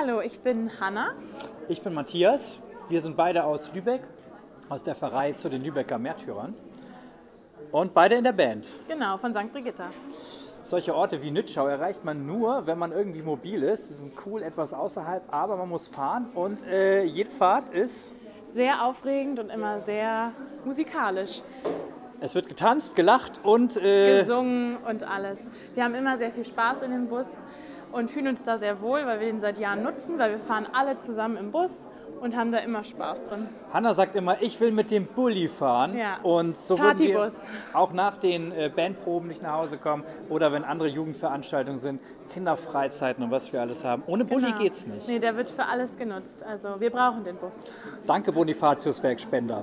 Hallo, ich bin Hanna. Ich bin Matthias. Wir sind beide aus Lübeck, aus der Pfarrei zu den Lübecker Märtyrern. Und beide in der Band. Genau, von St. Brigitta. Solche Orte wie Nützschau erreicht man nur, wenn man irgendwie mobil ist. Die sind cool, etwas außerhalb, aber man muss fahren und äh, jede Fahrt ist. Sehr aufregend und immer sehr musikalisch. Es wird getanzt, gelacht und. Äh, Gesungen und alles. Wir haben immer sehr viel Spaß in dem Bus und fühlen uns da sehr wohl, weil wir den seit Jahren nutzen, weil wir fahren alle zusammen im Bus und haben da immer Spaß drin. Hanna sagt immer, ich will mit dem Bulli fahren. Ja. Und so würden wir Partybus. auch nach den äh, Bandproben nicht nach Hause kommen oder wenn andere Jugendveranstaltungen sind, Kinderfreizeiten und was wir alles haben. Ohne Bulli Genau. geht's nicht. Nee, der wird für alles genutzt. Also wir brauchen den Bus. Danke Bonifatius Werkspender.